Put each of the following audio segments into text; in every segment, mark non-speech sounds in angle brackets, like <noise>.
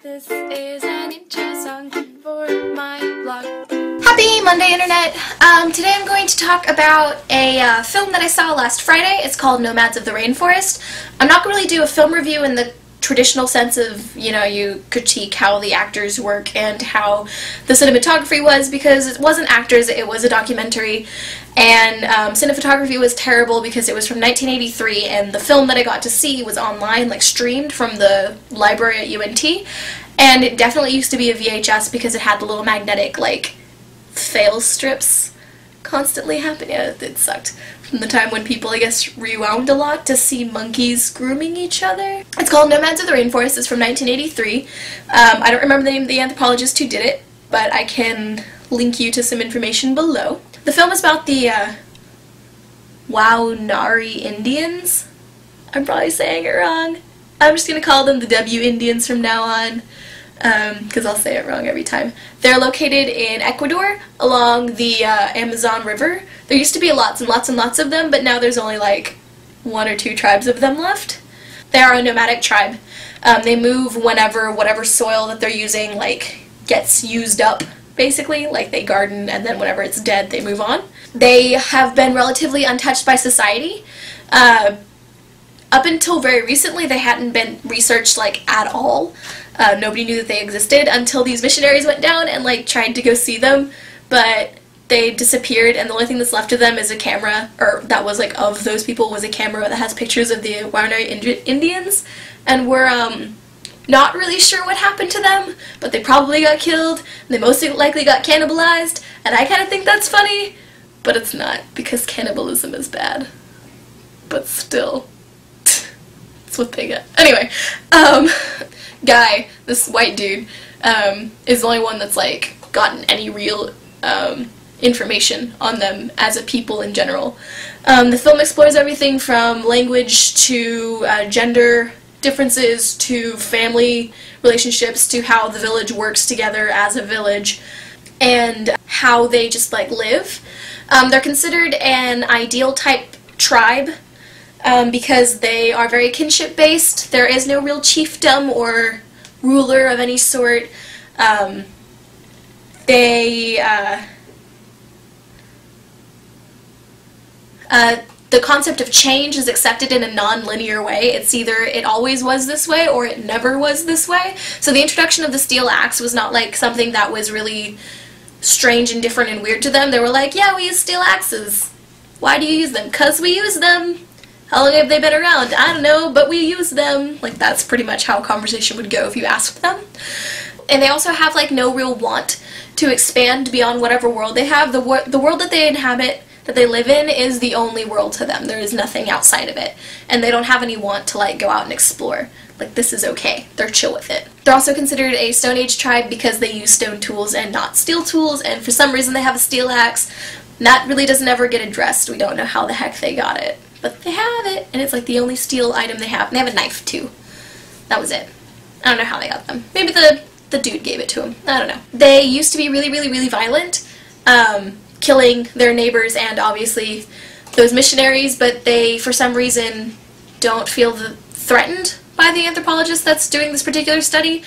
This is an intro song for my vlog. Happy Monday, Internet! Um, today I'm going to talk about a uh, film that I saw last Friday. It's called Nomads of the Rainforest. I'm not going to really do a film review in the traditional sense of, you know, you critique how the actors work and how the cinematography was because it wasn't actors, it was a documentary. And um, cinematography was terrible because it was from 1983 and the film that I got to see was online, like streamed from the library at UNT. And it definitely used to be a VHS because it had the little magnetic, like, fail strips constantly happen. Yeah, it sucked. From the time when people, I guess, rewound a lot to see monkeys grooming each other. It's called Nomads of the Rainforest. It's from 1983. Um, I don't remember the name of the anthropologist who did it, but I can link you to some information below. The film is about the uh, Waunari Indians. I'm probably saying it wrong. I'm just going to call them the W Indians from now on because um, I'll say it wrong every time. They're located in Ecuador along the uh, Amazon River. There used to be lots and lots and lots of them, but now there's only like one or two tribes of them left. They are a nomadic tribe. Um, they move whenever whatever soil that they're using like gets used up, basically. Like they garden and then whenever it's dead, they move on. They have been relatively untouched by society. Uh, up until very recently, they hadn't been researched like at all. Uh, nobody knew that they existed until these missionaries went down and like tried to go see them, but they disappeared and the only thing that's left of them is a camera, or that was like of those people was a camera that has pictures of the Waunari Indians, and we're um, not really sure what happened to them, but they probably got killed, they most likely got cannibalized, and I kind of think that's funny, but it's not, because cannibalism is bad. But still, they get. Anyway, um, <laughs> guy, this white dude, um, is the only one that's like gotten any real um, information on them as a people in general. Um, the film explores everything from language to uh, gender differences to family relationships to how the village works together as a village and how they just like live. Um, they're considered an ideal type tribe um, because they are very kinship based. There is no real chiefdom or ruler of any sort. Um, they uh, uh, the concept of change is accepted in a non-linear way. It's either it always was this way or it never was this way. So the introduction of the steel axe was not like something that was really strange and different and weird to them. They were like, yeah, we use steel axes. Why do you use them? Because we use them. How long have they been around? I don't know, but we use them. Like, that's pretty much how a conversation would go if you asked them. And they also have, like, no real want to expand beyond whatever world they have. The, wor the world that they inhabit, that they live in, is the only world to them. There is nothing outside of it. And they don't have any want to, like, go out and explore. Like, this is okay. They're chill with it. They're also considered a Stone Age tribe because they use stone tools and not steel tools, and for some reason they have a steel axe. That really doesn't ever get addressed. We don't know how the heck they got it. But they have it, and it's like the only steel item they have. And they have a knife, too. That was it. I don't know how they got them. Maybe the, the dude gave it to them. I don't know. They used to be really, really, really violent, um, killing their neighbors and obviously those missionaries, but they, for some reason, don't feel threatened by the anthropologist that's doing this particular study.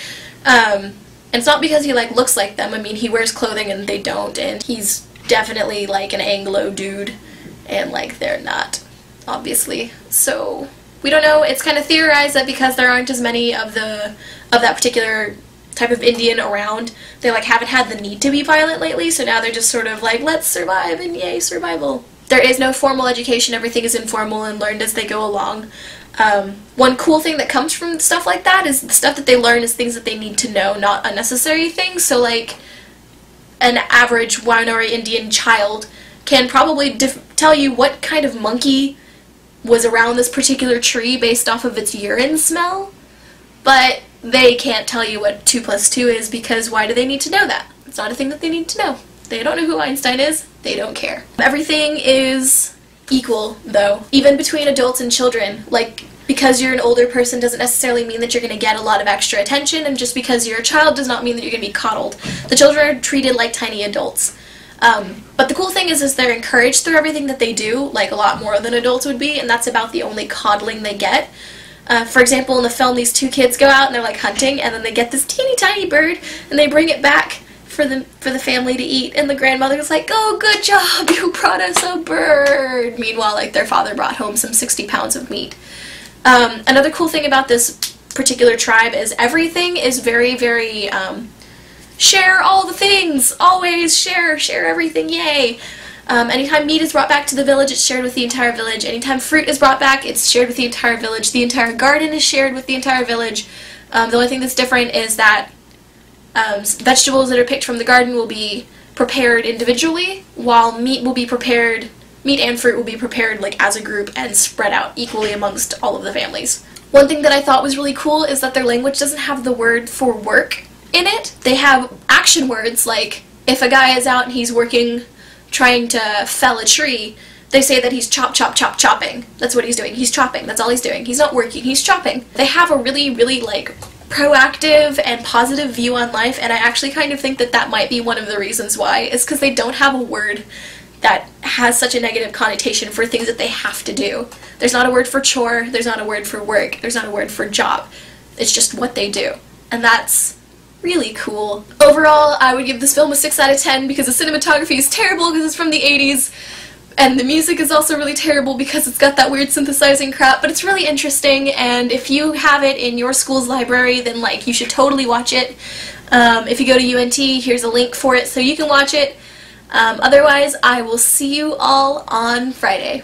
Um, and it's not because he like looks like them. I mean, he wears clothing and they don't, and he's definitely like an Anglo dude, and like they're not obviously. So we don't know. It's kind of theorized that because there aren't as many of the of that particular type of Indian around, they like haven't had the need to be violent lately. So now they're just sort of like, let's survive and yay survival. There is no formal education. Everything is informal and learned as they go along. Um, one cool thing that comes from stuff like that is the stuff that they learn is things that they need to know, not unnecessary things. So like an average Waunari Indian child can probably tell you what kind of monkey was around this particular tree based off of its urine smell, but they can't tell you what 2 plus 2 is because why do they need to know that? It's not a thing that they need to know. They don't know who Einstein is, they don't care. Everything is equal, though, even between adults and children. Like, because you're an older person doesn't necessarily mean that you're going to get a lot of extra attention, and just because you're a child does not mean that you're going to be coddled. The children are treated like tiny adults. Um, but the cool thing is, is they're encouraged through everything that they do, like a lot more than adults would be, and that's about the only coddling they get. Uh, for example, in the film, these two kids go out and they're like hunting, and then they get this teeny tiny bird, and they bring it back for the for the family to eat. And the grandmother's like, "Oh, good job! <laughs> You brought us a bird." Meanwhile, like their father brought home some 60 pounds of meat. Um, another cool thing about this particular tribe is everything is very, very um, share all the things, always share, share everything, yay. Um, anytime meat is brought back to the village, it's shared with the entire village. Anytime fruit is brought back, it's shared with the entire village. The entire garden is shared with the entire village. Um, the only thing that's different is that um, vegetables that are picked from the garden will be prepared individually, while meat will be prepared, meat and fruit will be prepared like as a group and spread out equally amongst all of the families. One thing that I thought was really cool is that their language doesn't have the word for work in it. They have action words like if a guy is out and he's working trying to fell a tree, they say that he's chop chop chop chopping. That's what he's doing. He's chopping. That's all he's doing. He's not working. He's chopping. They have a really really like proactive and positive view on life and I actually kind of think that that might be one of the reasons why is because they don't have a word that has such a negative connotation for things that they have to do. There's not a word for chore, there's not a word for work, there's not a word for job. It's just what they do. And that's really cool. Overall, I would give this film a 6 out of 10 because the cinematography is terrible because it's from the 80s, and the music is also really terrible because it's got that weird synthesizing crap, but it's really interesting, and if you have it in your school's library, then like you should totally watch it. Um, if you go to UNT, here's a link for it so you can watch it. Um, otherwise, I will see you all on Friday.